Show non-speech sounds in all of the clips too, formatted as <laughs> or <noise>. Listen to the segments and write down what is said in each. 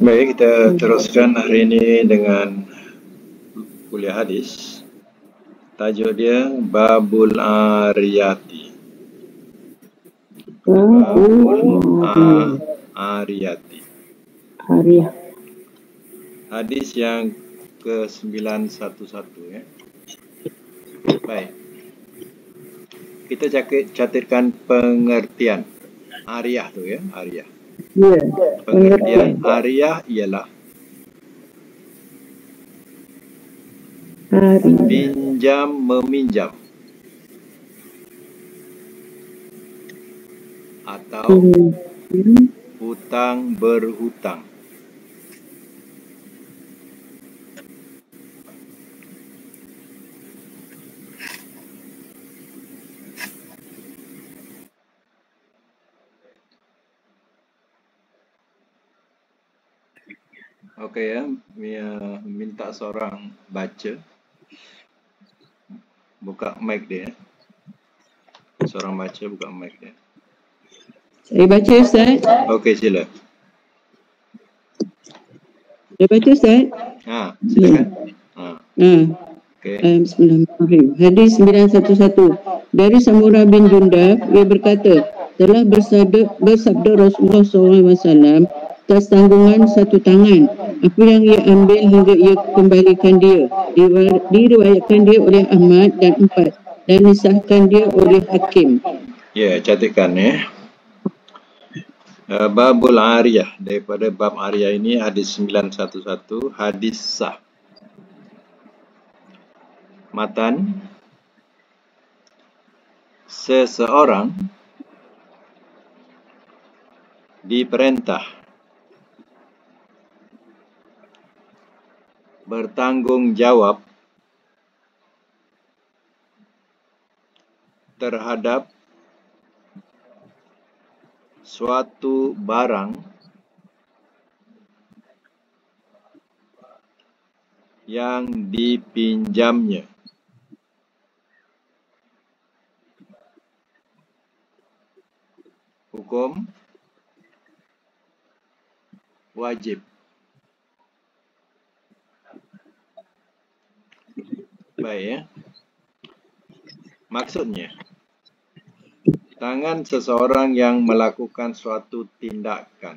Baik, kita teruskan hari ini dengan kuliah hadis. Tajuk dia Babul Ariyati. Babul Ariyati. Ariyah. Hadis yang ke-911 ya. Baik. Kita catatkan pengertian Ariyah tu ya, Ariyah. Ya. Pengertian Ariyah ialah pinjam meminjam atau Hmm. hutang berhutang. Okey ya, Mia minta seorang baca. Buka mic dia. Seorang baca buka mic dia. Saya baca Ustaz. Okey sila. Saya baca Ustaz. Ha, silakan. Ha, Ha. okey. Uh, Bismillahirrahmanirrahim. Hadis 911. Dari Samurah bin Jundab, ia berkata, telah bersabda, bersabda Rasulullah SAW atas tanggungan satu tangan. Apa yang ia ambil hingga ia kembalikan dia. Diriwayatkan dia oleh Ahmad dan empat. Dan disahkan dia oleh Hakim. Ya, catatkan ya. Uh, Babul Ariyah daripada bab Ariyah ini hadis 911 hadis sah. Matan seseorang diperintah bertanggungjawab terhadap suatu barang yang dipinjamnya. Hukum wajib. Baik ya. Maksudnya, tangan seseorang yang melakukan suatu tindakan,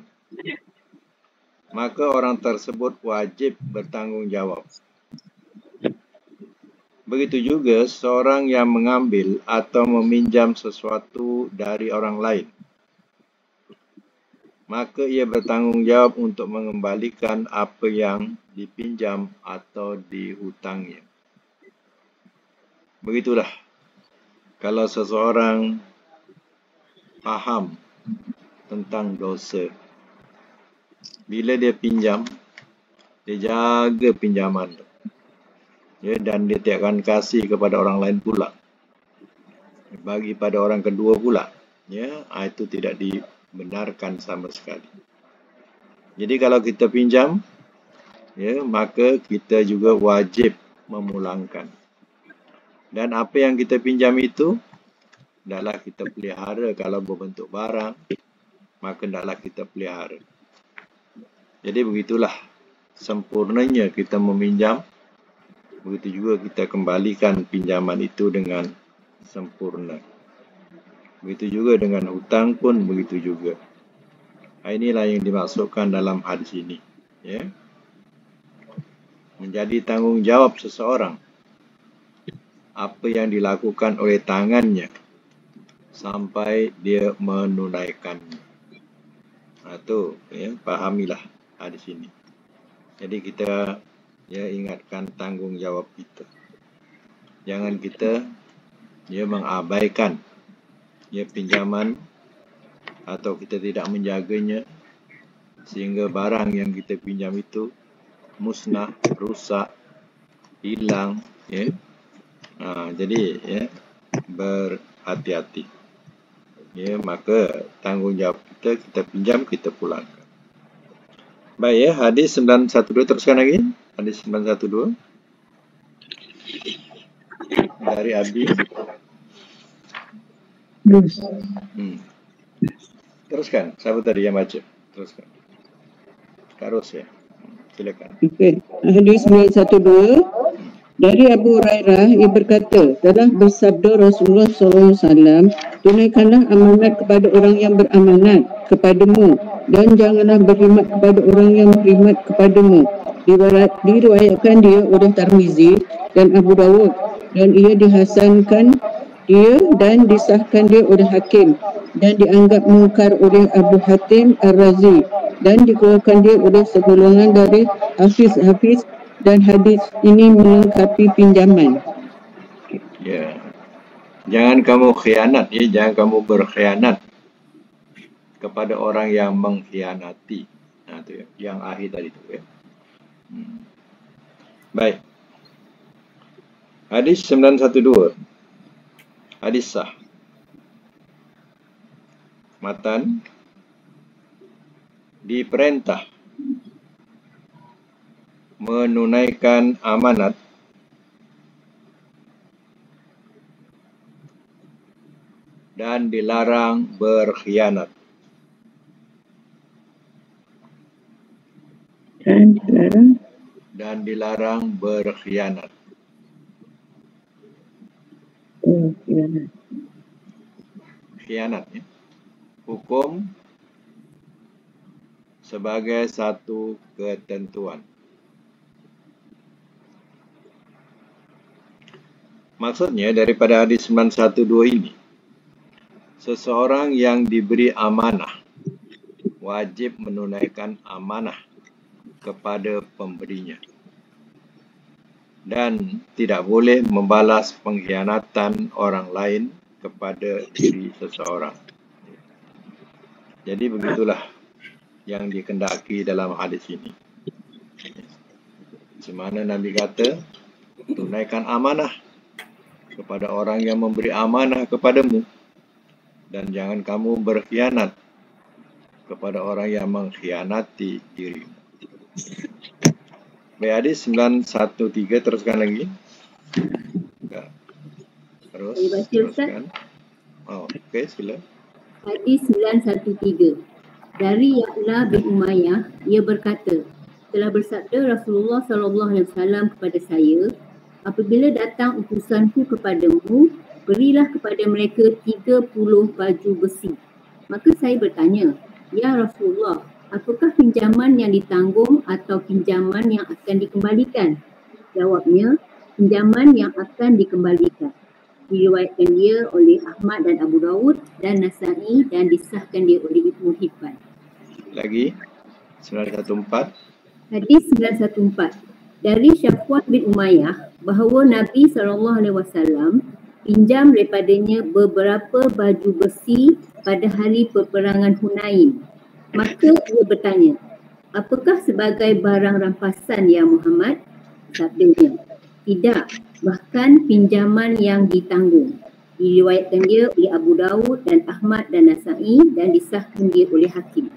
maka orang tersebut wajib bertanggungjawab. Begitu juga seorang yang mengambil atau meminjam sesuatu dari orang lain, maka ia bertanggungjawab untuk mengembalikan apa yang dipinjam atau dihutangnya. Begitulah kalau seseorang faham tentang dosa. Bila dia pinjam, dia jaga pinjaman tu. Ya, dan dia tidak akan kasih kepada orang lain pula. Bagi pada orang kedua pula. Ya, ah, itu tidak dibenarkan sama sekali. Jadi kalau kita pinjam, ya, maka kita juga wajib memulangkan. Dan apa yang kita pinjam itu hendaklah kita pelihara kalau berbentuk barang maka hendaklah kita pelihara. Jadi begitulah sempurnanya kita meminjam begitu juga kita kembalikan pinjaman itu dengan sempurna. Begitu juga dengan hutang pun begitu juga. Ha, inilah yang dimaksudkan dalam hadis ini ya. Menjadi tanggungjawab seseorang apa yang dilakukan oleh tangannya sampai dia menunaikannya. Ha, tu ya, fahamilah hadis ini. Jadi kita ya ingatkan tanggungjawab kita. Jangan kita ya mengabaikan ya pinjaman atau kita tidak menjaganya sehingga barang yang kita pinjam itu musnah, rusak, hilang ya. Ha, jadi ya berhati-hati. Ya, maka tanggungjawab kita kita pinjam kita pulangkan. Baik ya, hadis 912 teruskan lagi. Hadis 912 dari Abi. Hmm. Teruskan. Siapa tadi yang baca? Teruskan. Karus ya. Silakan. Okey. Hadis 912 dari Abu Hurairah ia berkata, telah bersabda Rasulullah SAW, tunaikanlah amanat kepada orang yang beramanat kepadamu dan janganlah berkhidmat kepada orang yang berkhidmat kepadamu. Diriwayat, diriwayatkan dia oleh Tarmizi dan Abu Dawud dan ia dihasankan dia dan disahkan dia oleh hakim dan dianggap mungkar oleh Abu Hatim Ar-Razi dan dikeluarkan dia oleh segolongan dari hafiz-hafiz dan hadis ini melengkapi pinjaman. Ya. Jangan kamu khianat ya, jangan kamu berkhianat kepada orang yang mengkhianati. Nah, itu ya, yang akhir tadi itu ya. Hmm. Baik. Hadis 912. Hadis sah. Matan diperintah menunaikan amanat dan dilarang berkhianat. Dan dilarang dan dilarang berkhianat. Berkhianat. Khianat ya. Hukum sebagai satu ketentuan. Maksudnya daripada hadis 912 ini, seseorang yang diberi amanah wajib menunaikan amanah kepada pemberinya dan tidak boleh membalas pengkhianatan orang lain kepada diri seseorang. Jadi begitulah yang dikendaki dalam hadis ini. Semana Nabi kata, tunaikan amanah kepada orang yang memberi amanah kepadamu dan jangan kamu berkhianat kepada orang yang mengkhianati dirimu. Baik hadis 913 teruskan lagi. Ya. Terus. teruskan. Oh, okey, sila. Hadis 913. Dari Ya'la bin Umayyah, ia berkata, telah bersabda Rasulullah sallallahu alaihi wasallam kepada saya, apabila datang utusanku kepadamu, berilah kepada mereka tiga puluh baju besi. Maka saya bertanya, Ya Rasulullah, apakah pinjaman yang ditanggung atau pinjaman yang akan dikembalikan? Jawabnya, pinjaman yang akan dikembalikan. Diriwayatkan dia oleh Ahmad dan Abu Dawud dan Nasai dan disahkan dia oleh Ibnu Hibban. Lagi, 914. Hadis 914 dari Syafwan bin Umayyah bahawa Nabi SAW pinjam daripadanya beberapa baju besi pada hari peperangan Hunain. Maka dia bertanya, apakah sebagai barang rampasan ya Muhammad? Sabdanya, tidak, bahkan pinjaman yang ditanggung. Diriwayatkan dia oleh Abu Dawud dan Ahmad dan Nasai dan disahkan dia oleh Hakim.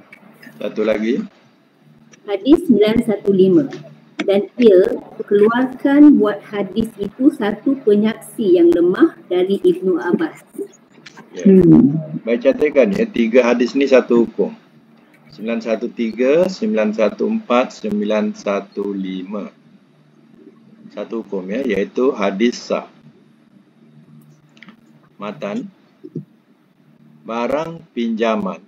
Satu lagi. Hadis 915 dan ia keluarkan buat hadis itu satu penyaksi yang lemah dari Ibnu Abbas. Hmm. Baik catatkan ya, tiga hadis ni satu hukum. 913, 914, 915. Satu hukum ya, iaitu hadis sah. Matan. Barang pinjaman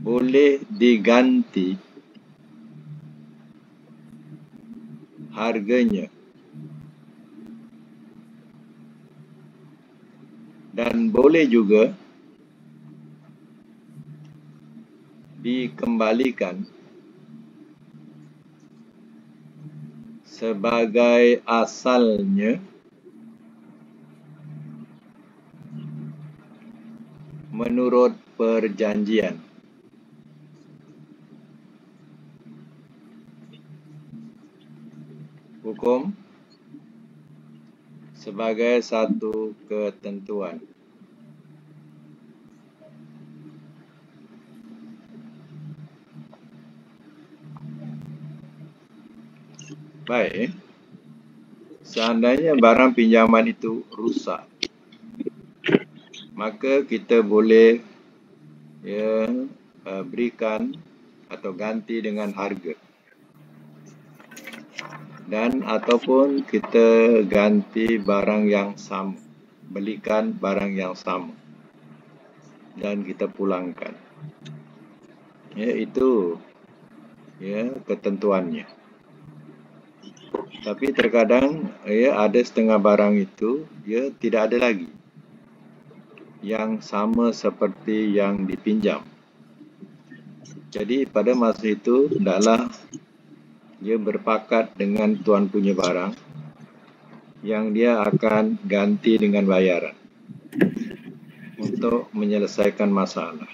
boleh diganti harganya dan boleh juga dikembalikan sebagai asalnya menurut perjanjian. Hukum sebagai satu ketentuan. Baik. Seandainya barang pinjaman itu rusak maka kita boleh ya uh, berikan atau ganti dengan harga dan ataupun kita ganti barang yang sama. Belikan barang yang sama. Dan kita pulangkan. Ya itu ya ketentuannya. Tapi terkadang ya ada setengah barang itu ya tidak ada lagi. Yang sama seperti yang dipinjam. Jadi pada masa itu hendaklah dia berpakat dengan tuan punya barang yang dia akan ganti dengan bayaran untuk menyelesaikan masalah.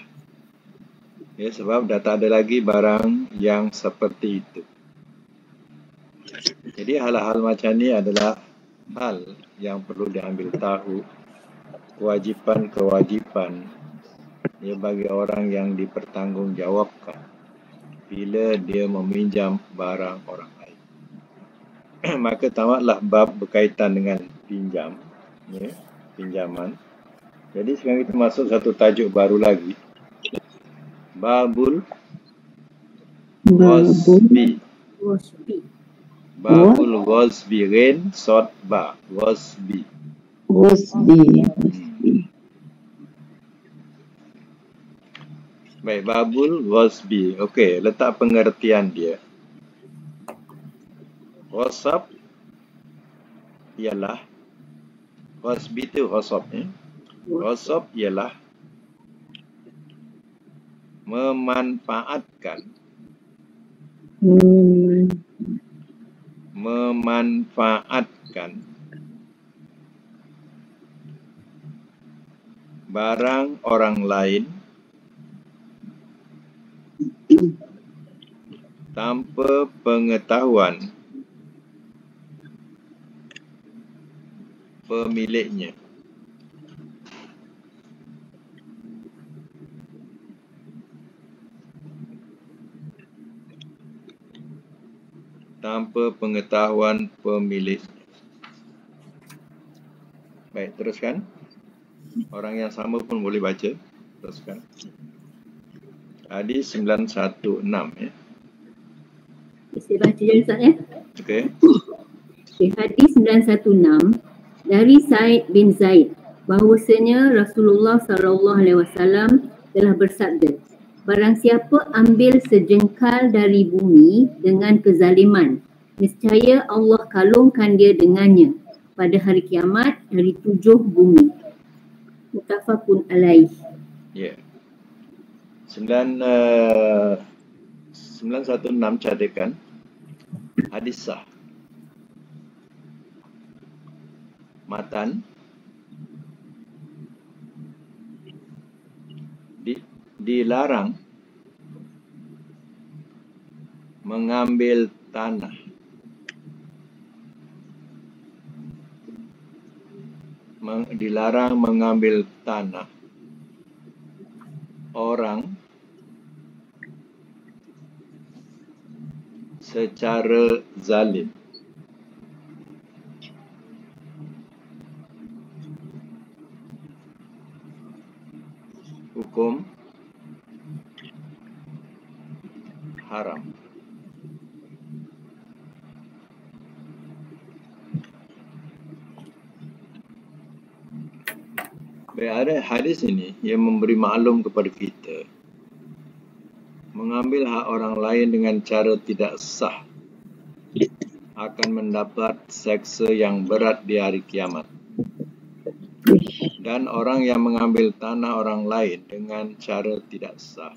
Ya, sebab dah tak ada lagi barang yang seperti itu. Jadi hal-hal macam ni adalah hal yang perlu diambil tahu kewajipan-kewajipan ia bagi orang yang dipertanggungjawabkan bila dia meminjam barang orang lain. <clears throat> Maka tamatlah bab berkaitan dengan pinjam, ya, pinjaman. Jadi sekarang kita masuk satu tajuk baru lagi. Babul Wasbi. Babul Wasbi. Rain, sort, ba. Wasbi. Wasbi. Baik, babul wasbi. Okey, letak pengertian dia. Wasab ialah wasbi tu wasab ni. Eh? Wasab ialah memanfaatkan memanfaatkan barang orang lain tanpa pengetahuan pemiliknya. Tanpa pengetahuan pemilik. Baik, teruskan. Orang yang sama pun boleh baca. Teruskan. Hadis 916 ya. Saya baca je Ustaz ya. Okey. Okay, hadis 916 dari Said bin Zaid bahawasanya Rasulullah sallallahu alaihi wasallam telah bersabda Barang siapa ambil sejengkal dari bumi dengan kezaliman nescaya Allah kalungkan dia dengannya pada hari kiamat dari tujuh bumi. Mutafakun alaih. Ya. Yeah. 9 uh, 916 catatkan hadis sah matan. Di, dilarang mengambil tanah. Dilarang mengambil tanah. Orang secara zalim. Hukum haram. Baik, ada hadis ini yang memberi maklum kepada kita mengambil hak orang lain dengan cara tidak sah akan mendapat seksa yang berat di hari kiamat. Dan orang yang mengambil tanah orang lain dengan cara tidak sah,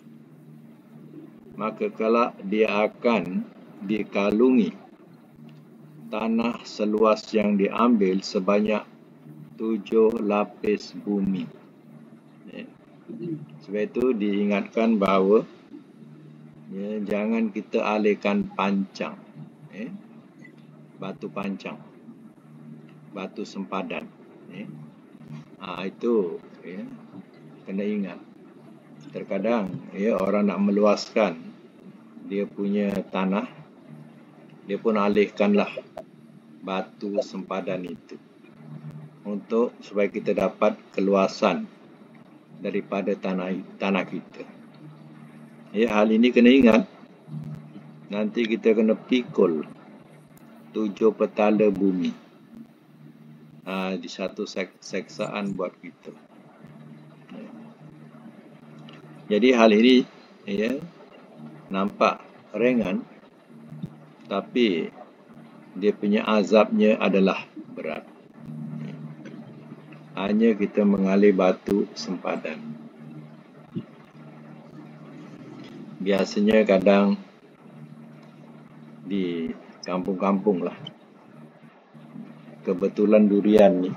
maka kelak dia akan dikalungi tanah seluas yang diambil sebanyak tujuh lapis bumi. Sebab itu diingatkan bahawa ya, jangan kita alihkan pancang ya. batu pancang batu sempadan ya. ha, itu ya, kena ingat terkadang ya, orang nak meluaskan dia punya tanah dia pun alihkanlah batu sempadan itu untuk supaya kita dapat keluasan daripada tanah tanah kita. Ya, hal ini kena ingat. Nanti kita kena pikul tujuh petala bumi. Ha, di satu sek seksaan buat kita. Jadi hal ini ya nampak ringan tapi dia punya azabnya adalah berat. Hanya kita mengalir batu sempadan. Biasanya kadang di kampung-kampung lah. Kebetulan durian ni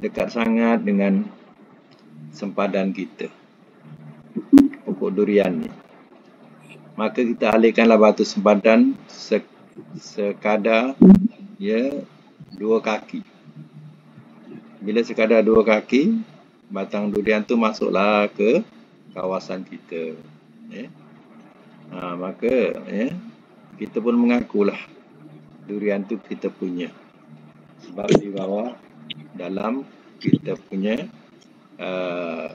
dekat sangat dengan sempadan kita. Pokok durian ni. Maka kita alihkanlah batu sempadan sekadar ya dua kaki. Bila sekadar dua kaki, batang durian tu masuklah ke kawasan kita. Ya. Ha, maka ya, kita pun mengakulah durian tu kita punya. Sebab di bawah dalam kita punya uh,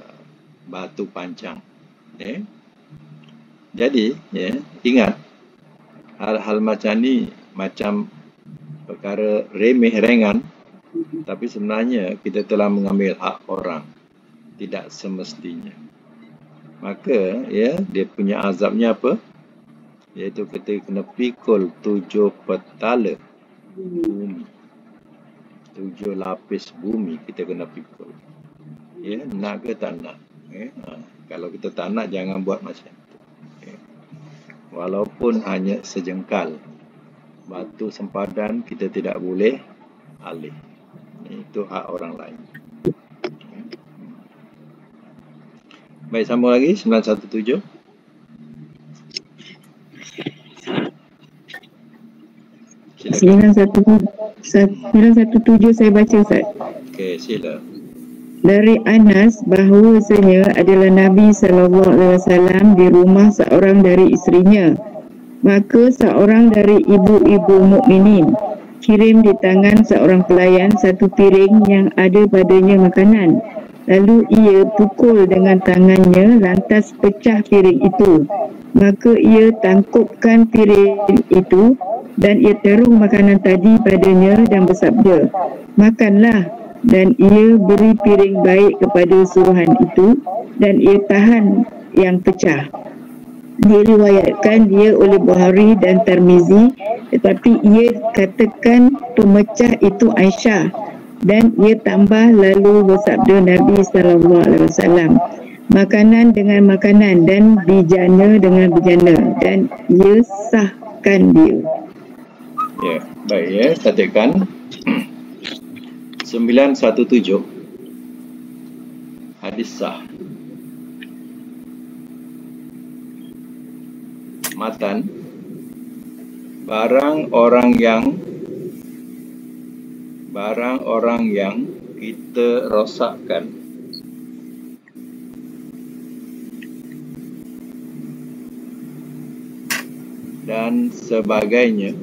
batu pancang. Ya. Jadi, ya, ingat hal-hal macam ni macam perkara remeh ringan tapi sebenarnya kita telah mengambil hak orang tidak semestinya maka ya dia punya azabnya apa iaitu kita kena pikul tujuh petala bumi tujuh lapis bumi kita kena pikul ya nak ke tak nak ya? ha. kalau kita tak nak jangan buat macam itu ya. walaupun hanya sejengkal batu sempadan kita tidak boleh alih itu hak orang lain. Baik, sambung lagi 917. Sembilan satu sembilan satu tujuh saya baca Ustaz. Okey, sila. Dari Anas bahawasanya adalah Nabi sallallahu alaihi wasallam di rumah seorang dari isterinya. Maka seorang dari ibu-ibu mukminin kirim di tangan seorang pelayan satu piring yang ada padanya makanan. Lalu ia pukul dengan tangannya lantas pecah piring itu. Maka ia tangkupkan piring itu dan ia terung makanan tadi padanya dan bersabda, Makanlah. Dan ia beri piring baik kepada suruhan itu dan ia tahan yang pecah. Diriwayatkan dia oleh Bukhari dan Tirmizi tetapi ia katakan pemecah itu Aisyah dan ia tambah lalu bersabda Nabi sallallahu alaihi wasallam makanan dengan makanan dan bijana dengan bijana dan ia sahkan dia. Ya baik ya katakan 917 hadis sah. Matan. Barang orang yang barang orang yang kita rosakkan. Dan sebagainya.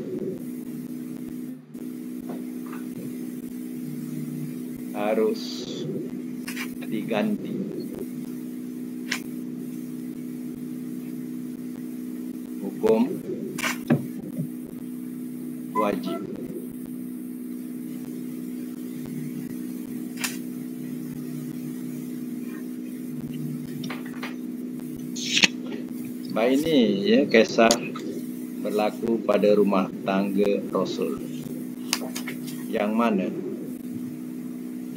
Harus diganti. Hukum wajib. Baik ini ya kisah berlaku pada rumah tangga Rasul. Yang mana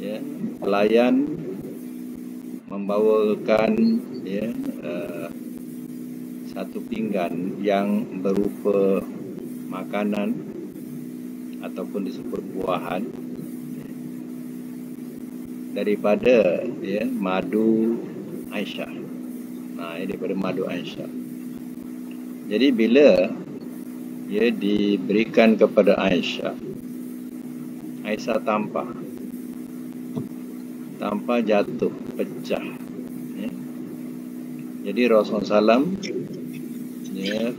ya pelayan membawakan ya uh, satu pinggan yang berupa makanan ataupun disebut buahan daripada ya madu Aisyah. Nah, ini daripada madu Aisyah. Jadi bila ia diberikan kepada Aisyah, Aisyah tanpa tanpa jatuh, pecah. Ya. Jadi Rasulullah SAW ya,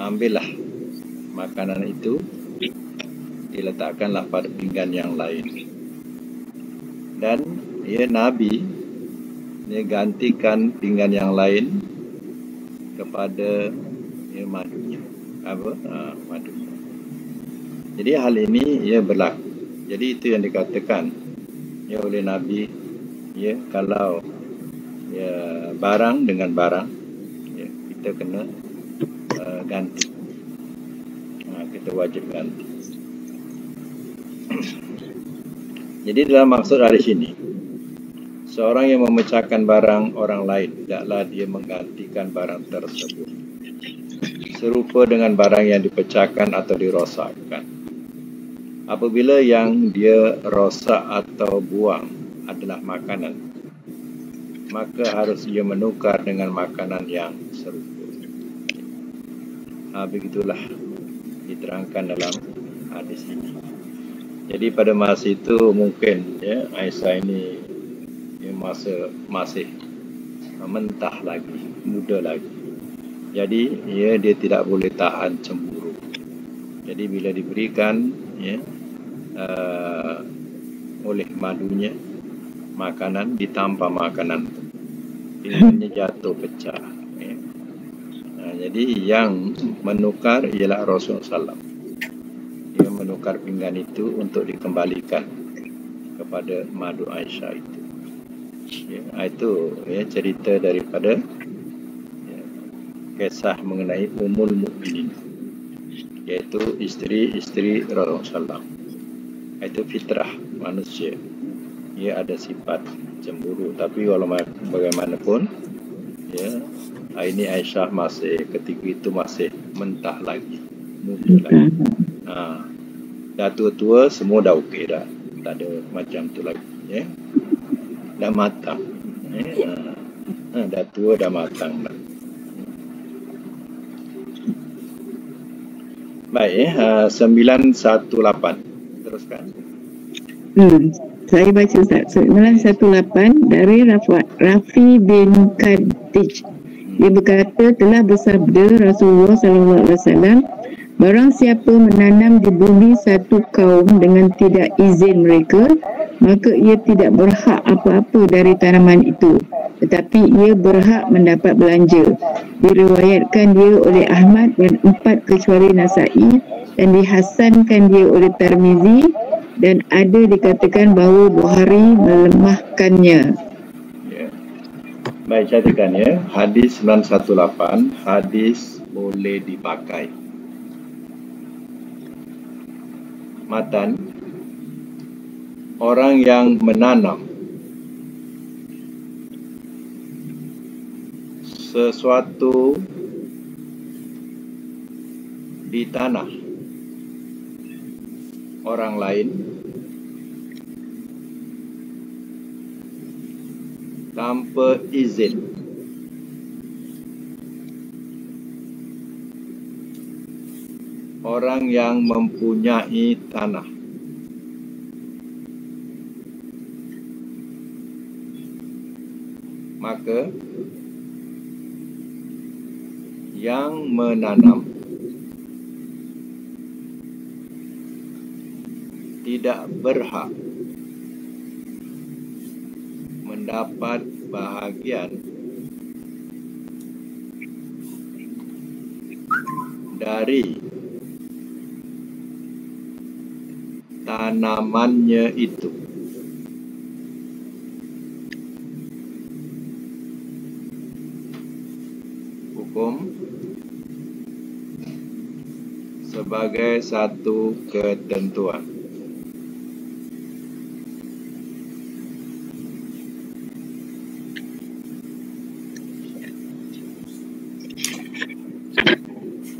ambillah makanan itu diletakkanlah pada pinggan yang lain dan ya Nabi dia gantikan pinggan yang lain kepada ya, madunya. Apa? Uh, madu. Jadi hal ini ya berlaku. Jadi itu yang dikatakan ya oleh nabi ya kalau ya barang dengan barang ya kita kena uh, ganti. Uh, kita wajib ganti. <clears throat> Jadi dalam maksud dari sini Seorang yang memecahkan barang orang lain, tidaklah dia menggantikan barang tersebut. Serupa dengan barang yang dipecahkan atau dirosakkan. Apabila yang dia rosak atau buang adalah makanan, maka harus ia menukar dengan makanan yang serupa. Ha, begitulah diterangkan dalam hadis ini. Jadi pada masa itu mungkin ya Aisyah ini masa masih mentah lagi, muda lagi. Jadi ya dia tidak boleh tahan cemburu. Jadi bila diberikan ya uh, oleh madunya makanan ditampa makanan ini jatuh pecah. Ya. Nah, jadi yang menukar ialah Rasulullah SAW. Dia menukar pinggan itu untuk dikembalikan kepada madu Aisyah itu. Ya, itu ya, cerita daripada kisah mengenai umul mukminin iaitu isteri-isteri Rasulullah. Itu fitrah manusia. Ia ada sifat cemburu tapi walau bagaimanapun ya ini Aisyah masih ketika itu masih mentah lagi muda lagi. Ha, dah tua-tua semua dah okey dah. Tak ada macam tu lagi ya dah matang. Eh, uh, dah tua dah matang dah. Baik, eh, uh, 918. Teruskan. Hmm. Saya baca Ustaz. 918 dari Rafi bin Khadij. Dia berkata telah bersabda Rasulullah wasallam Barang siapa menanam di bumi satu kaum dengan tidak izin mereka, maka ia tidak berhak apa-apa dari tanaman itu. Tetapi ia berhak mendapat belanja. Diriwayatkan dia oleh Ahmad dan empat kecuali Nasai dan dihasankan dia oleh Tarmizi dan ada dikatakan bahawa Buhari melemahkannya. Ya. Baik, catatkan ya. Hadis 918, hadis boleh dipakai. matan orang yang menanam sesuatu di tanah orang lain tanpa izin orang yang mempunyai tanah. Maka yang menanam tidak berhak mendapat bahagian dari tanamannya itu. Hukum sebagai satu ketentuan.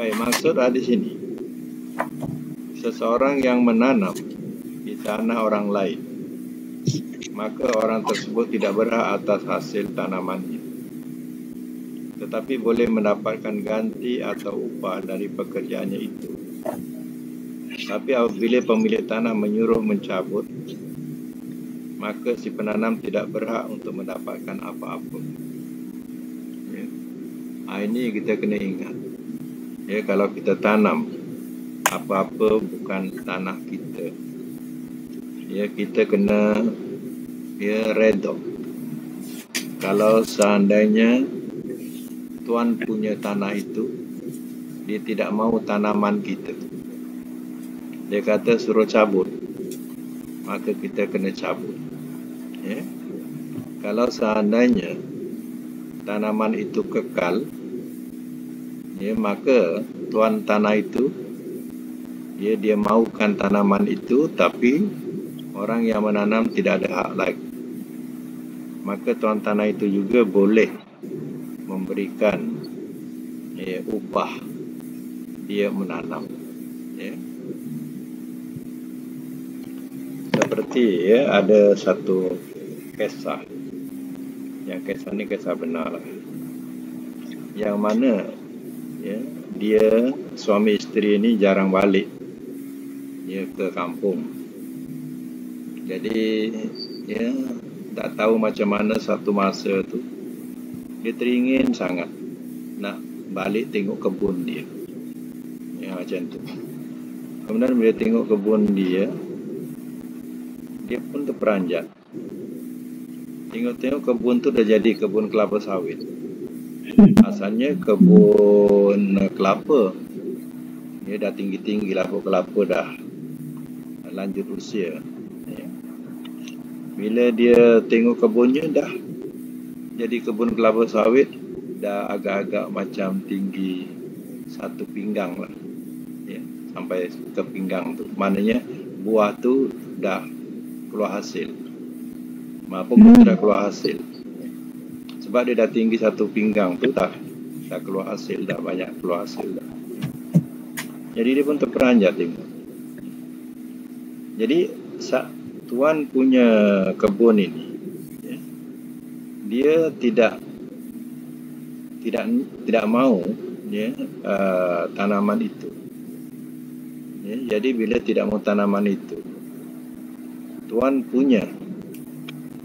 Baik, maksud ada di sini. Seseorang yang menanam tanah orang lain maka orang tersebut tidak berhak atas hasil tanamannya tetapi boleh mendapatkan ganti atau upah dari pekerjaannya itu tapi apabila pemilik tanah menyuruh mencabut maka si penanam tidak berhak untuk mendapatkan apa-apa. Ya. Ha, ini kita kena ingat. Ya kalau kita tanam apa-apa bukan tanah kita. Ya kita kena ya redha. Kalau seandainya tuan punya tanah itu dia tidak mau tanaman kita dia kata suruh cabut. Maka kita kena cabut. Ya. Kalau seandainya tanaman itu kekal ya maka tuan tanah itu dia dia maukan tanaman itu tapi orang yang menanam tidak ada hak lagi maka tuan tanah itu juga boleh memberikan ya, upah dia menanam. Ya. Seperti ya ada satu kisah. Yang kisah ni kisah benar lah. yang mana ya dia suami isteri ini jarang balik. Dia ke kampung. Jadi ya tak tahu macam mana satu masa tu. Dia teringin sangat nak balik tengok kebun dia. Ya macam tu. Kemudian bila tengok kebun dia dia pun terperanjat. Tengok-tengok kebun tu dah jadi kebun kelapa sawit. Asalnya kebun kelapa. Dia dah tinggi-tinggi lah kelapa dah lanjut usia. Bila dia tengok kebunnya dah jadi kebun kelapa sawit dah agak-agak macam tinggi satu pinggang lah. Ya, sampai ke pinggang tu. Maknanya buah tu dah keluar hasil. Maupun hmm. dah keluar hasil. Sebab dia dah tinggi satu pinggang tu dah. Dah keluar hasil dah banyak keluar hasil dah. Jadi dia pun terperanjat tengok jadi tuan punya kebun ini ya, dia tidak tidak tidak mau ya uh, tanaman itu. Ya, jadi bila tidak mau tanaman itu tuan punya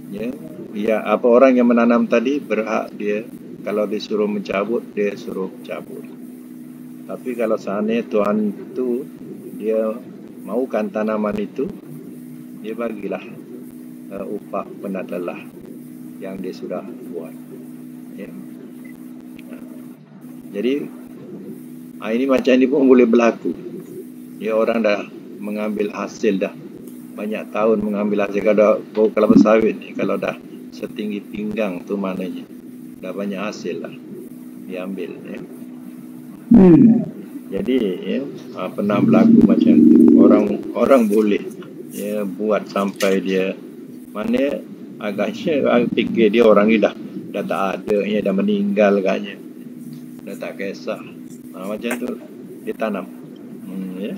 ya ya apa orang yang menanam tadi berhak dia kalau disuruh mencabut dia suruh cabut tapi kalau seandainya tuan itu dia maukan tanaman itu dia bagilah uh, upah penadalah yang dia sudah buat. Ya. Jadi uh, ini macam ini pun boleh berlaku. Ya orang dah mengambil hasil dah banyak tahun mengambil hasil kalau dah kalau sawit ni kalau dah setinggi pinggang tu maknanya dah banyak hasil lah diambil ya. Hmm. Jadi ya, pernah berlaku macam tu. Orang orang boleh dia buat sampai dia mana agaknya aku fikir dia orang ni dah dah tak ada ya dah meninggal katnya dah tak kisah ha, macam tu dia tanam hmm, ya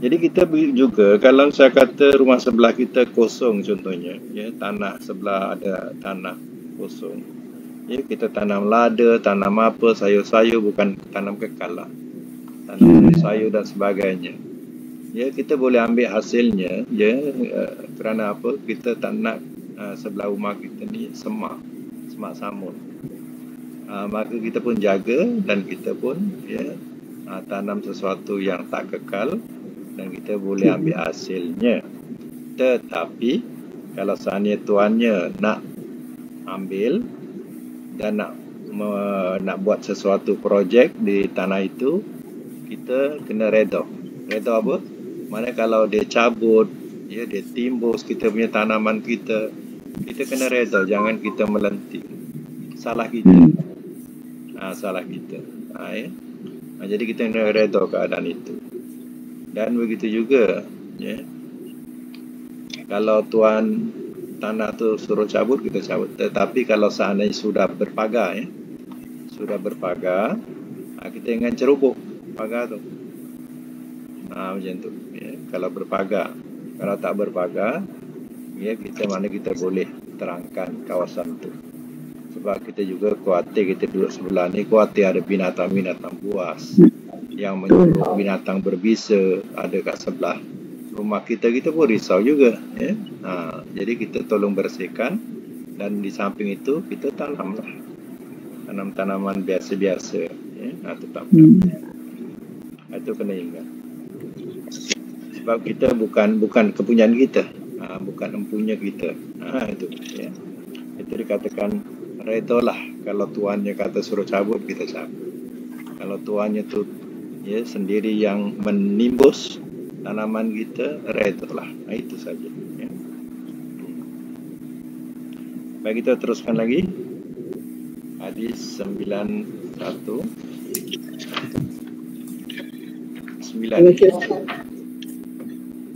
jadi kita juga kalau saya kata rumah sebelah kita kosong contohnya ya tanah sebelah ada tanah kosong. Ya kita tanam lada tanam apa sayur-sayur bukan tanam kekal lah. Tanam sayur dan sebagainya. Ya kita boleh ambil hasilnya ya uh, kerana apa? Kita tak nak uh, sebelah rumah kita ni semak semak samun. Uh, maka kita pun jaga dan kita pun ya uh, tanam sesuatu yang tak kekal dan kita boleh ambil hasilnya tetapi kalau seandainya tuannya nak ambil dan nak me, nak buat sesuatu projek di tanah itu kita kena redha redha apa mana kalau dia cabut, ya dia timbus kita punya tanaman kita, kita kena reda, jangan kita melenting. Salah kita. Ha, salah kita. Ha, ya. ha, jadi kita kena reda keadaan itu. Dan begitu juga, ya. Kalau tuan tanah tu suruh cabut, kita cabut. Tetapi kalau seandainya sudah berpagar, ya, sudah berpagar, ha, kita ingin cerubuk pagar tu. Ha, macam tu. Ya. Kalau berpagar. Kalau tak berpagar, ya, kita mana kita boleh terangkan kawasan tu. Sebab kita juga khawatir kita duduk sebelah ni, khawatir ada binatang-binatang buas yang menyuruh binatang berbisa ada kat sebelah rumah kita, kita pun risau juga. Ya. Ha, jadi kita tolong bersihkan dan di samping itu kita tanamlah tanam tanaman biasa-biasa. Ya. Ha, tetap. Hmm. Itu kena ingat sebab kita bukan bukan kepunyaan kita ha, bukan empunya kita ha, itu ya. itu dikatakan redolah kalau tuannya kata suruh cabut kita cabut kalau tuannya tu ya sendiri yang menimbus tanaman kita redolah nah, itu saja ya. baik kita teruskan lagi hadis 91 9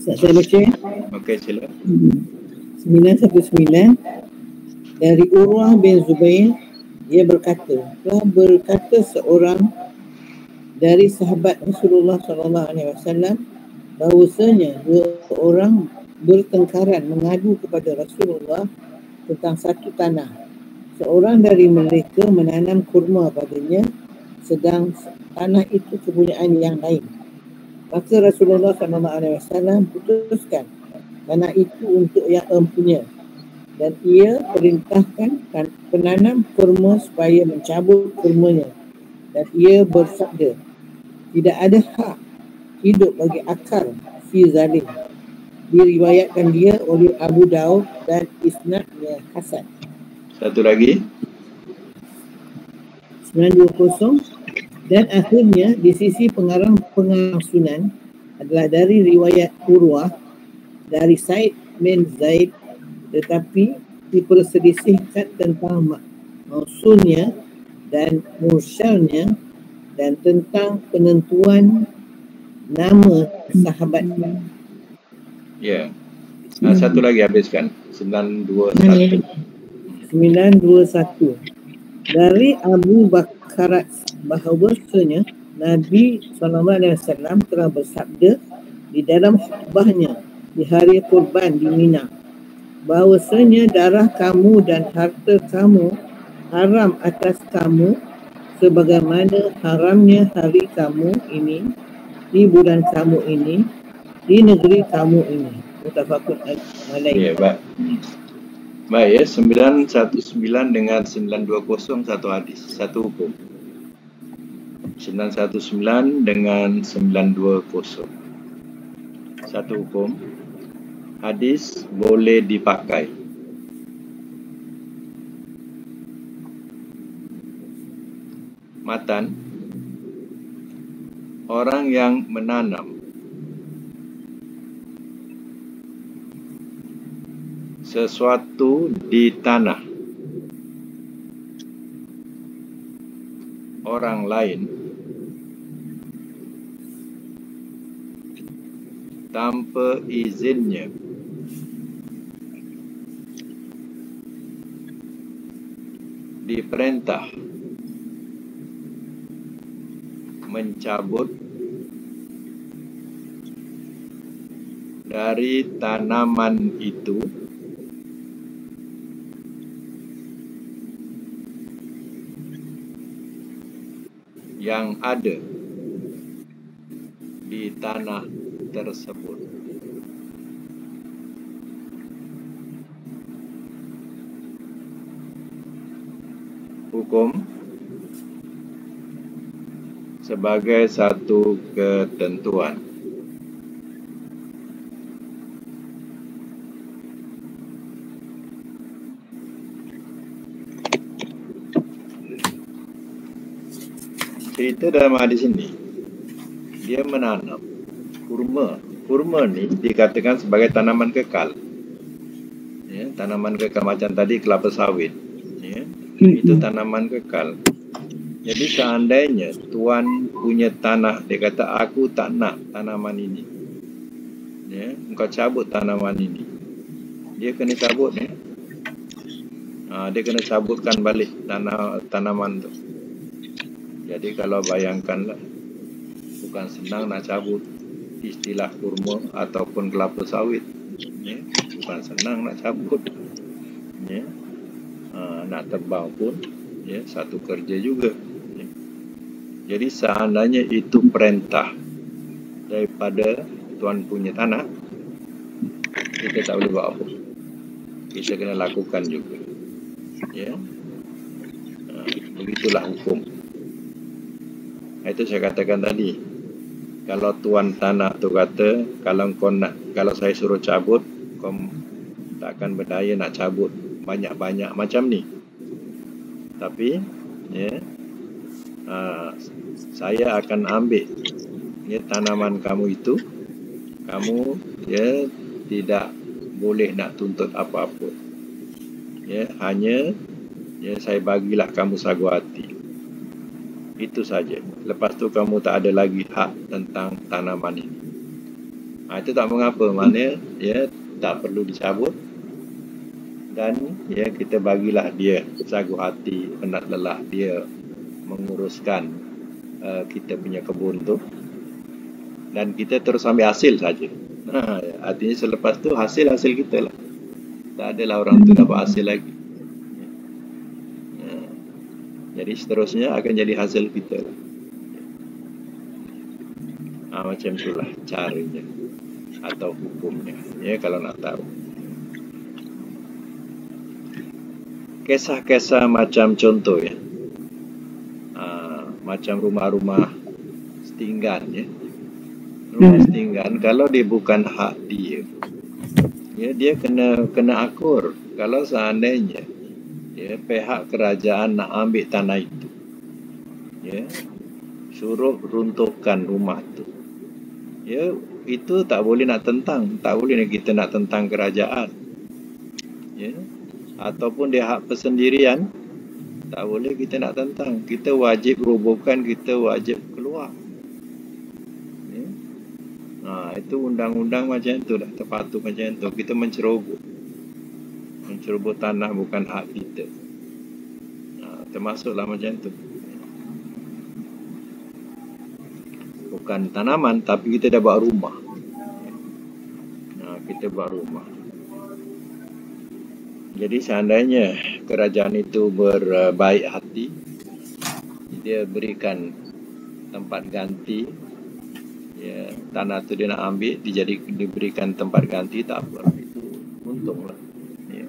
Saya baca. Okey, sila. 919 dari Urwah bin Zubair ia berkata telah berkata seorang dari sahabat Rasulullah sallallahu alaihi wasallam bahawasanya dua orang bertengkaran mengadu kepada Rasulullah tentang satu tanah. Seorang dari mereka menanam kurma padanya sedang tanah itu kepunyaan yang lain. Maka Rasulullah sallallahu alaihi wasallam putuskan tanah itu untuk yang empunya dan ia perintahkan kan penanam kurma supaya mencabut kurmanya dan ia bersabda tidak ada hak hidup bagi akar si zalim. Diriwayatkan dia oleh Abu Daud dan isnadnya Hasan. Satu lagi. 920 dan akhirnya di sisi pengarang pengarang sunan adalah dari riwayat Urwah dari Said bin Zaid tetapi diperselisihkan tentang mausulnya dan mursalnya dan tentang penentuan nama sahabatnya. Ya. Ah, satu lagi habiskan. 921. 921 dari Abu Bakar bahawasanya Nabi SAW telah bersabda di dalam khutbahnya di hari kurban di Mina bahawasanya darah kamu dan harta kamu haram atas kamu sebagaimana haramnya hari kamu ini di bulan kamu ini di negeri kamu ini mutafakun alaih Ya, baik. Baik ya, 919 dengan 920 satu hadis, satu hukum. 919 dengan 920. Satu hukum. Hadis boleh dipakai. Matan Orang yang menanam. Sesuatu di tanah. Orang lain. Tanpa izinnya. Diperintah mencabut dari tanaman itu yang ada di tanah tersebut. Hukum sebagai satu ketentuan. Cerita dalam hadis ini dia menanam kurma. Kurma ni dikatakan sebagai tanaman kekal. Ya, tanaman kekal macam tadi kelapa sawit. Ya, itu tanaman kekal. Jadi seandainya tuan punya tanah dia kata aku tak nak tanaman ini. Ya, engkau cabut tanaman ini. Dia kena cabut ya. Ha, dia kena cabutkan balik tanah tanaman tu. Jadi kalau bayangkanlah bukan senang nak cabut istilah kurma ataupun kelapa sawit. Ya, bukan senang nak cabut. Ya. Ha, nak tebang pun ya satu kerja juga. Jadi seandainya itu perintah daripada tuan punya tanah kita tak boleh buat apa. Kita kena lakukan juga. Ya. Ha, begitulah hukum. Itu saya katakan tadi. Kalau tuan tanah tu kata, kalau kau nak, kalau saya suruh cabut, kau takkan berdaya nak cabut banyak-banyak macam ni. tapi ya uh, saya akan ambil ya tanaman kamu itu. Kamu ya tidak boleh nak tuntut apa-apa. Ya hanya ya saya bagilah kamu sagu hati. Itu saja. Lepas tu kamu tak ada lagi hak tentang tanaman ini. Ha, itu tak mengapa. Maknanya ya tak perlu dicabut. Dan ya kita bagilah dia sagu hati penat lelah dia menguruskan uh, kita punya kebun tu. Dan kita terus ambil hasil saja. Ha, artinya selepas tu hasil hasil kita lah. Tak adalah orang tu dapat hasil lagi. Ya. jadi seterusnya akan jadi hasil kita lah. ha, macam itulah caranya atau hukumnya. Ya kalau nak tahu. Kisah-kisah macam contoh ya. ha, macam rumah-rumah setinggan ya. Rumah hmm. setinggan kalau dia bukan hak dia ya dia kena kena akur. Kalau seandainya ya pihak kerajaan nak ambil tanah itu ya suruh runtuhkan rumah tu ya itu tak boleh nak tentang. Tak boleh kita nak tentang kerajaan ya. Ataupun dia hak persendirian tak boleh kita nak tentang kita wajib robohkan kita wajib keluar Ha, itu undang-undang macam tu dah terpatut macam tu. Kita menceroboh. Menceroboh tanah bukan hak kita. Ha, termasuklah macam tu. Bukan tanaman tapi kita dah buat rumah. Ha, kita buat rumah. Jadi seandainya kerajaan itu berbaik hati, dia berikan tempat ganti. Ya, tanah tu dia nak ambil dijadi diberikan tempat ganti tak apa. Itu untunglah ya.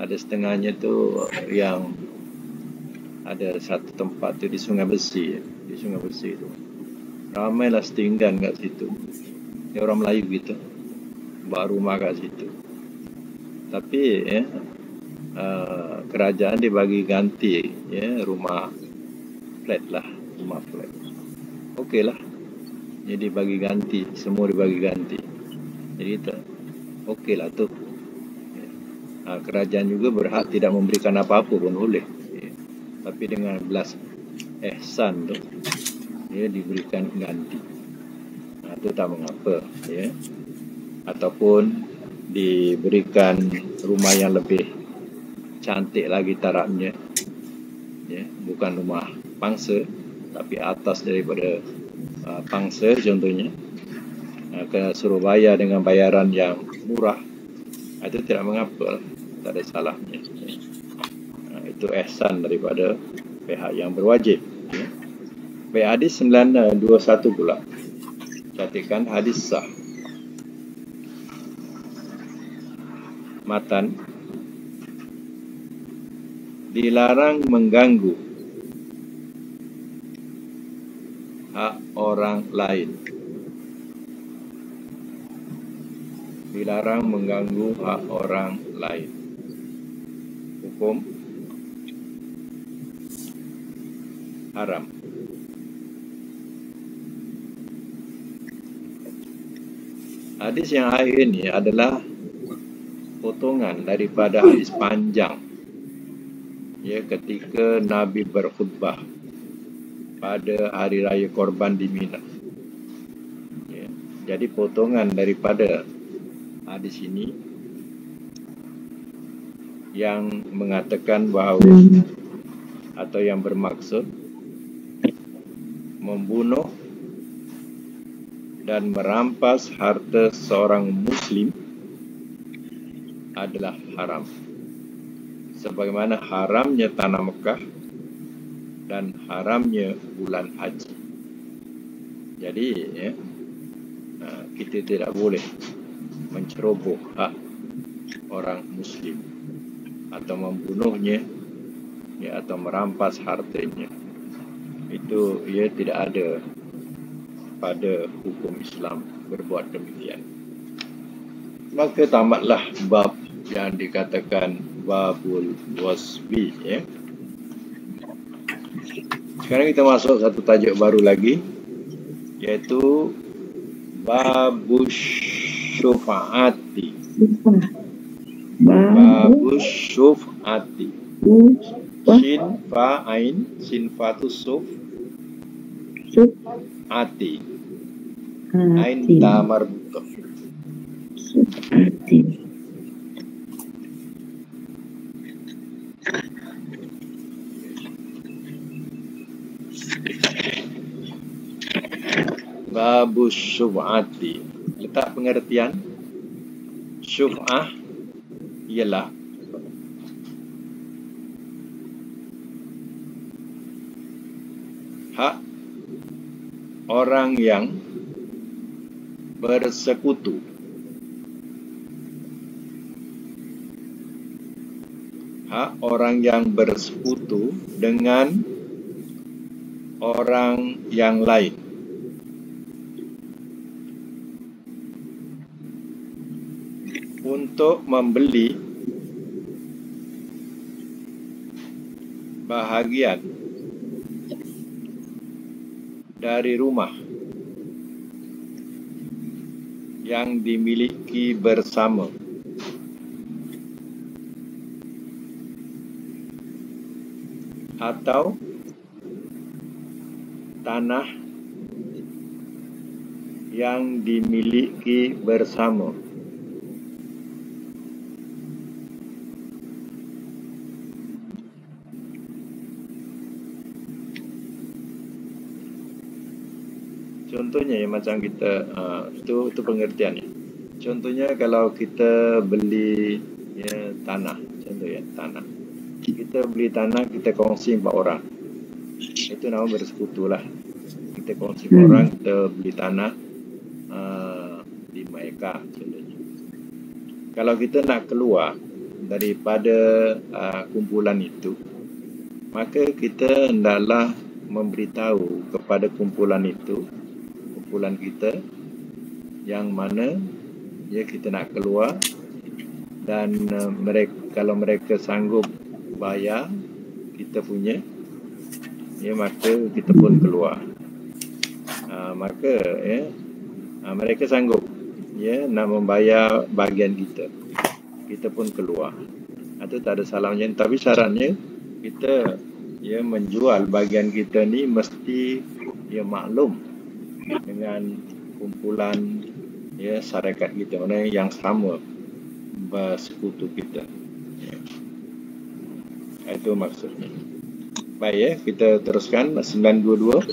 ada setengahnya tu yang ada satu tempat tu di Sungai Besi. Di Sungai Besi tu. Ramailah setinggan kat situ. Ya, orang Melayu gitu. Buat rumah kat situ. Tapi ya, uh, kerajaan dibagi ganti ya rumah flat lah rumah flat. Okey lah. Jadi bagi ganti semua dibagi ganti. Jadi kita okey lah tu. Ha, kerajaan juga berhak tidak memberikan apa-apa pun boleh. Ya. tapi dengan belas ehsan tu ya diberikan ganti. Ha, itu tak mengapa ya. Ataupun diberikan rumah yang lebih cantik lagi tarafnya ya bukan rumah pangsa tapi atas daripada uh, pangsa contohnya. Uh, ke Surabaya dengan bayaran yang murah. Uh, itu tidak mengapa lah. tak ada salahnya. Uh, itu ehsan daripada pihak yang berwajib. Ya. baik hadis 921 pula. Cantikkan hadis sah. Matan dilarang mengganggu hak orang lain. Dilarang mengganggu hak orang lain. Hukum haram. Hadis yang akhir ini adalah potongan daripada hadis panjang ya ketika Nabi berkhutbah pada hari raya korban di Mina. Ya. Jadi potongan daripada hadis ini yang mengatakan bahawa atau yang bermaksud membunuh dan merampas harta seorang muslim adalah haram. Sebagaimana haramnya tanah Mekah dan haramnya bulan haji. Jadi ya, kita tidak boleh menceroboh hak orang muslim atau membunuhnya ya atau merampas hartanya. Itu ia tidak ada pada hukum Islam berbuat demikian. Maka tamatlah bab yang dikatakan babul wasbi ya Sekarang kita masuk satu tajuk baru lagi iaitu babus syufaati. Babus syufaati. Sin fa ain sin suf ati. Ain ta marbuta. Ati. Babus syuf'ati. Letak pengertian. Syuf'ah ialah hak orang yang bersekutu hak orang yang bersekutu dengan orang yang lain untuk membeli bahagian dari rumah yang dimiliki bersama. Atau tanah yang dimiliki bersama Contohnya ya macam kita uh, itu itu pengertiannya. Contohnya kalau kita beli ya tanah, contoh ya tanah. Kita beli tanah kita kongsi empat orang. Itu nama bersekutu lah. Kita kongsi empat hmm. orang kita beli tanah uh, di Maeka contohnya. Kalau kita nak keluar daripada uh, kumpulan itu, maka kita hendaklah memberitahu kepada kumpulan itu kumpulan kita yang mana ya kita nak keluar dan uh, mereka kalau mereka sanggup bayar kita punya ya maka kita pun keluar. Uh, maka ya uh, mereka sanggup ya nak membayar bagian kita kita pun keluar. Itu tak ada salahnya tapi syaratnya kita ya menjual bagian kita ni mesti ya maklum dengan kumpulan ya syarikat kita mana yang sama bersekutu kita. Ya. Itu maksudnya. Baik ya, kita teruskan 922.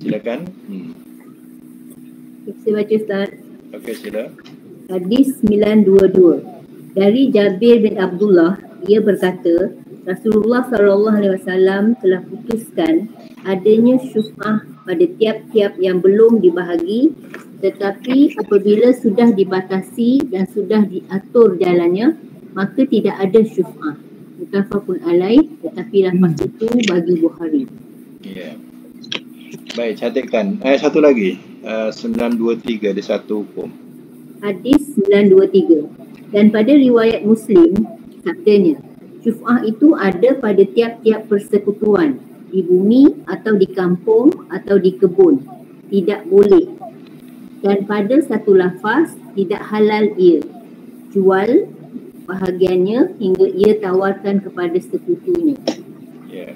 Silakan. Hmm. Saya baca Ustaz. Okey, sila. Hadis 922. Dari Jabir bin Abdullah, ia berkata, Rasulullah SAW telah putuskan adanya syuf'ah pada tiap-tiap yang belum dibahagi tetapi apabila sudah dibatasi dan sudah diatur jalannya maka tidak ada syuf'ah mutafakun alaih tetapi lepas hmm. itu bagi Bukhari. Yeah. baik catatkan eh, satu lagi. Uh, 923 di satu hukum. Hadis 923 dan pada riwayat muslim sabdanya syuf'ah itu ada pada tiap-tiap persekutuan di bumi atau di kampung atau di kebun. Tidak boleh. Dan pada satu lafaz, tidak halal ia. Jual bahagiannya hingga ia tawarkan kepada sekutunya. Ya.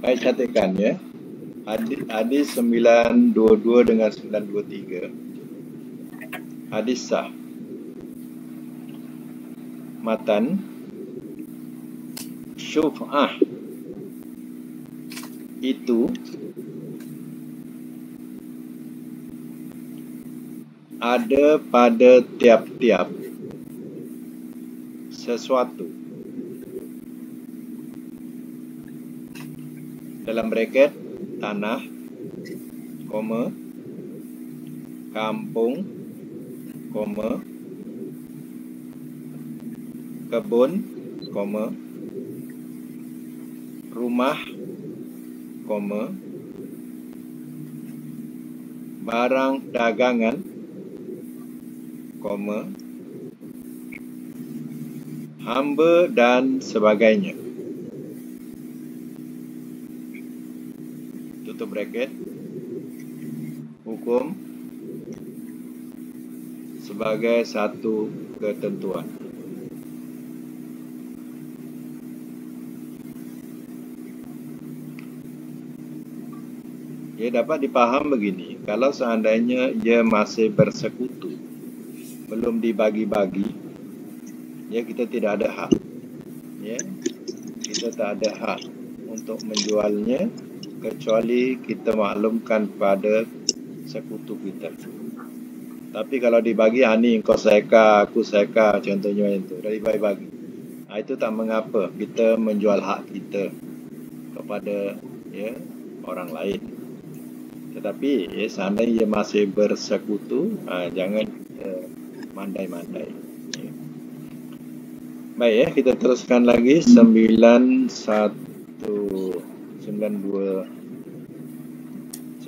Saya catatkan ya. Hadis, hadis 922 dengan 923. Hadis sah. Matan syuf'ah itu. Ada pada tiap-tiap sesuatu. Dalam bracket tanah koma kampung koma kebun koma rumah koma barang dagangan koma hamba dan sebagainya. Tutup bracket. Hukum sebagai satu ketentuan. Ia dapat dipaham begini kalau seandainya ia masih bersekutu belum dibagi-bagi ya kita tidak ada hak ya. Kita tak ada hak untuk menjualnya kecuali kita maklumkan pada sekutu kita. Tapi kalau dibagi ha, ni kau seka aku seka contohnya itu dari bagi-bagi ha, itu tak mengapa kita menjual hak kita kepada ya orang lain tetapi ya, seandainya ia masih bersekutu, ha, jangan uh, mandai-mandai. Ya. Baik ya, kita teruskan lagi 9192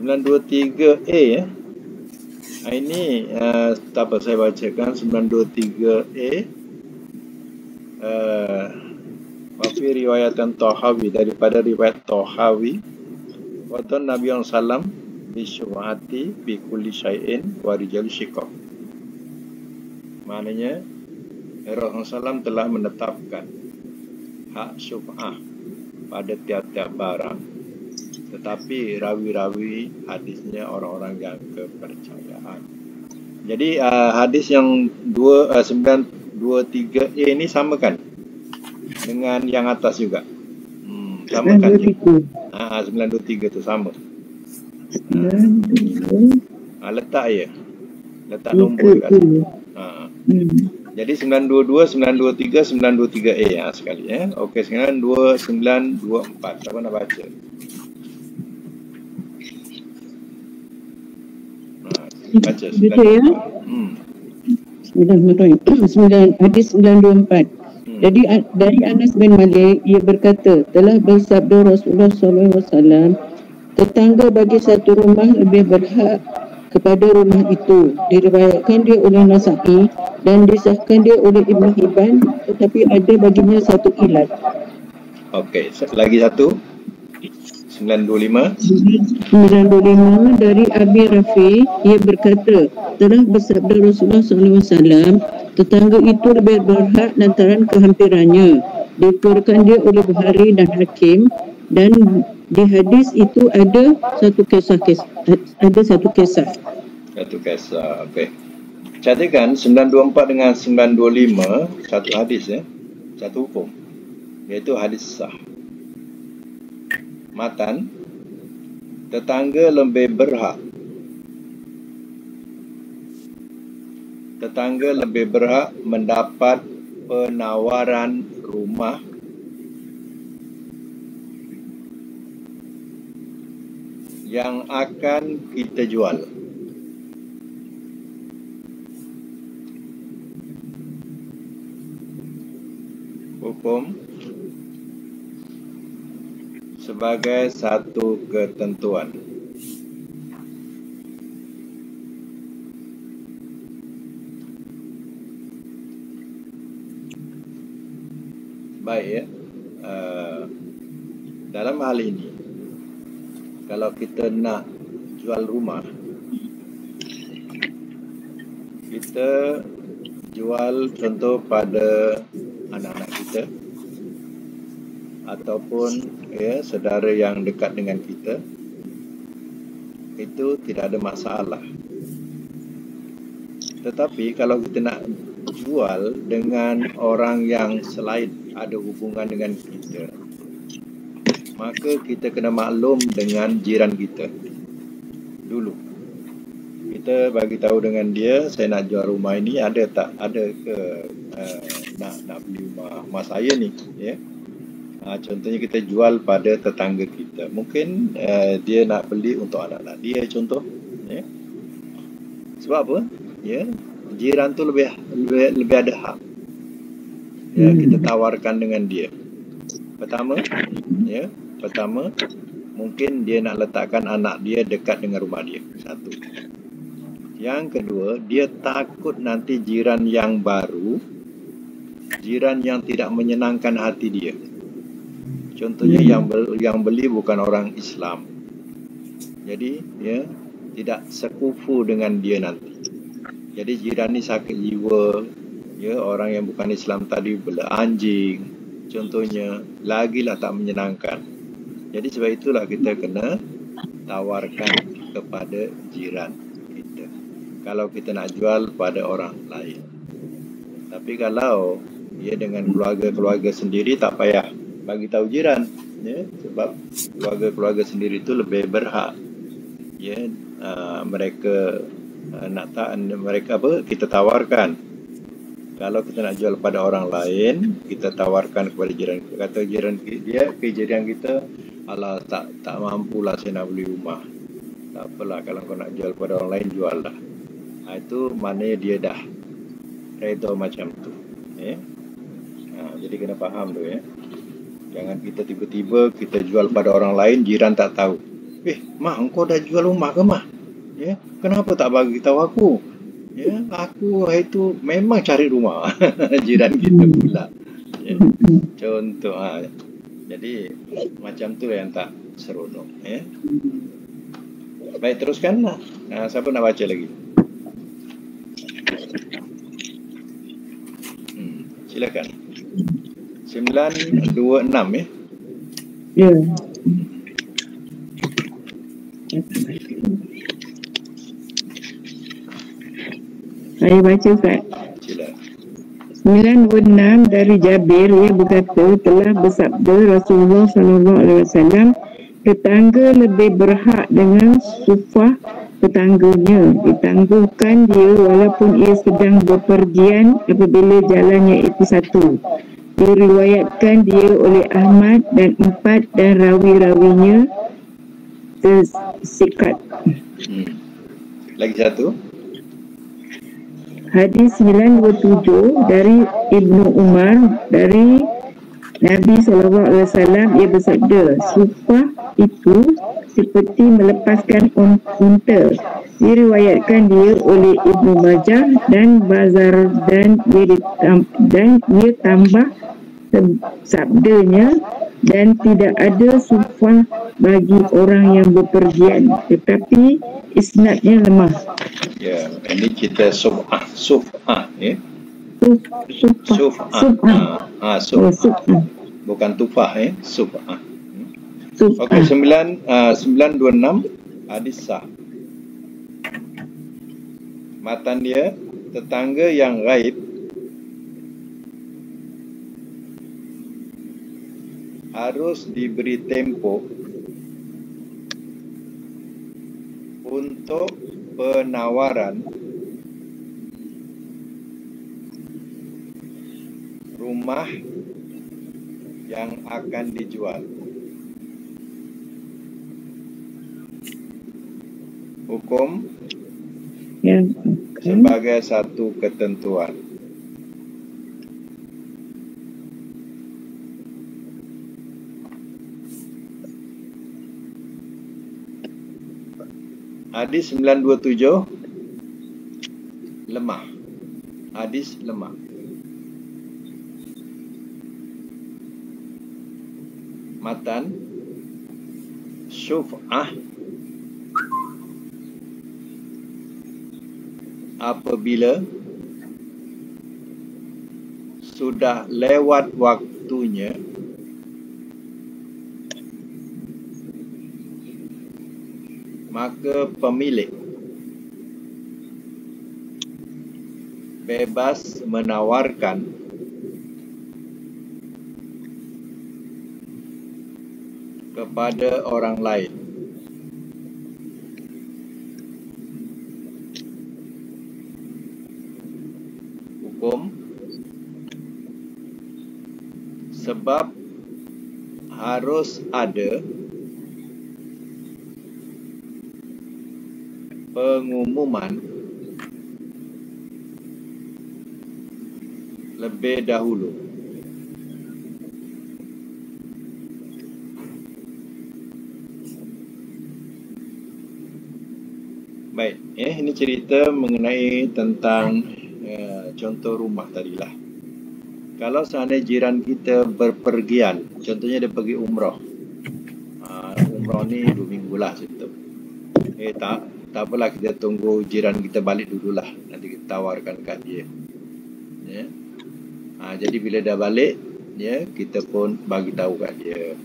923A ya. Ha, ini uh, tak apa saya bacakan 923A uh, Wafi riwayatan Tahawi daripada riwayat Tahawi Waktu Nabi SAW bisyuhati bi kulli syai'in wa rijal syiqaq. Maknanya Rasulullah SAW telah menetapkan hak syuf'ah pada tiap-tiap barang tetapi rawi-rawi hadisnya orang-orang yang kepercayaan. Jadi uh, hadis yang 2 uh, 923A ini sama kan dengan yang atas juga. Hmm, sama kan? Ah uh, 923 tu sama. Ha, letak je. Letak nombor kat situ. Ha. Jadi 922, 923, 923A ya, sekali. Eh. Okey, sekarang 2924. Siapa nak baca? Ha, baca. Betul ya? Hmm. 9, hadis 924. Hmm. Jadi dari Anas bin Malik ia berkata telah bersabda Rasulullah SAW Tetangga bagi satu rumah lebih berhak kepada rumah itu. Diriwayatkan dia oleh Nasa'i dan disahkan dia oleh Ibn Hibban tetapi ada baginya satu ilat. Okey, lagi satu. 925. 925 dari Abi Rafi ia berkata telah bersabda Rasulullah SAW tetangga itu lebih berhak lantaran kehampirannya dikeluarkan dia oleh Bukhari dan Hakim dan di hadis itu ada satu kisah, kisah ada satu kisah. Satu kisah okey. Catatkan 924 dengan 925 satu hadis ya. Satu hukum iaitu hadis sah. Matan tetangga lebih berhak. Tetangga lebih berhak mendapat penawaran rumah yang akan kita jual. Hukum sebagai satu ketentuan. Baik ya. Uh, dalam hal ini kalau kita nak jual rumah kita jual contoh pada anak-anak kita ataupun ya saudara yang dekat dengan kita itu tidak ada masalah. Tetapi kalau kita nak jual dengan orang yang selain ada hubungan dengan kita maka kita kena maklum dengan jiran kita. Dulu. Kita bagi tahu dengan dia saya nak jual rumah ini ada tak? Ada ke uh, nak nak beli rumah rumah saya ni? Ya. Uh, contohnya kita jual pada tetangga kita. Mungkin uh, dia nak beli untuk anak-anak dia contoh. Ya. Sebab apa? Ya jiran tu lebih lebih, lebih ada hak. Ya kita tawarkan dengan dia. Pertama ya Pertama, mungkin dia nak letakkan anak dia dekat dengan rumah dia. Satu. Yang kedua, dia takut nanti jiran yang baru, jiran yang tidak menyenangkan hati dia. Contohnya hmm. yang yang beli bukan orang Islam. Jadi ya tidak sekufu dengan dia nanti. Jadi jiran ni sakit jiwa, ya orang yang bukan Islam tadi bela anjing, contohnya, lagilah tak menyenangkan. Jadi sebab itulah kita kena tawarkan kepada jiran kita. Kalau kita nak jual pada orang lain. Tapi kalau dia dengan keluarga-keluarga sendiri tak payah bagi tahu jiran ya sebab keluarga-keluarga sendiri itu lebih berhak ya uh, mereka uh, nak tak mereka apa kita tawarkan kalau kita nak jual pada orang lain kita tawarkan kepada jiran kata jiran dia ke jiran kita Allah tak tak mampu lah saya nak beli rumah tak apalah kalau kau nak jual pada orang lain jual lah ha, itu mana dia dah redha macam tu ya ha, jadi kena faham tu ya Jangan kita tiba-tiba kita jual pada orang lain, jiran tak tahu. Eh, mah, engkau dah jual rumah ke mah? Ya, kenapa tak bagi tahu aku? Ya, aku itu memang cari rumah. <laughs> jiran kita pula. Ya. Contoh, ha. Jadi macam tu yang tak seronok. Ya. Baik, teruskan lah. Nah, siapa nak baca lagi? Hmm, silakan. 926 eh. Ya. Saya baca Ustaz. Sila. 96 dari Jabir ia berkata telah bersabda Rasulullah sallallahu alaihi wasallam tetangga lebih berhak dengan sufah tetangganya ditangguhkan dia walaupun ia sedang berpergian apabila jalannya itu satu diriwayatkan dia oleh Ahmad dan empat dan rawi-rawinya tersikat. Hmm. Lagi satu. Hadis 927 dari Ibnu Umar dari Nabi SAW ia bersabda Sufah itu seperti melepaskan unta. Diriwayatkan dia oleh Ibnu Majah dan Bazar dan dia, dan dia tambah sabdanya dan tidak ada sufah bagi orang yang berpergian. Tetapi isnadnya lemah. Ya ini kita sufah sufah ya. Sufah sufah sufah ah sufah oh, bukan tufah ya. Sufah Okey, sembilan, uh, sembilan dua enam hadis sah. Matan dia, tetangga yang gaib harus diberi tempo untuk penawaran rumah yang akan dijual. Hukum yang sebagai satu ketentuan. Hadis 927 lemah. Hadis lemah. Matan syuf'ah apabila sudah lewat waktunya maka pemilik bebas menawarkan kepada orang lain. Hukum. Sebab harus ada pengumuman lebih dahulu. Baik, eh ini cerita mengenai tentang eh, contoh rumah tadilah. Kalau seandainya jiran kita berpergian, contohnya dia pergi umrah. Uh, umrah ni dua minggu lah situ Eh tak, tak apalah kita tunggu jiran kita balik dululah. Nanti kita tawarkan kat dia. Ya. Ha, jadi bila dah balik, ya, kita pun bagi tahu kat dia.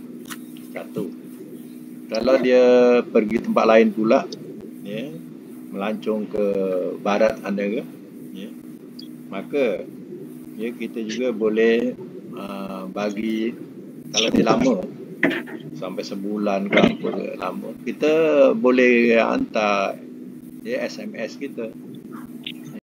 Satu. Kalau dia pergi tempat lain pula, ya, melancong ke barat anda ke, ya, maka ya kita juga boleh uh, bagi kalau dia lama sampai sebulan ke apa ke. Lama. Kita boleh hantar ya SMS kita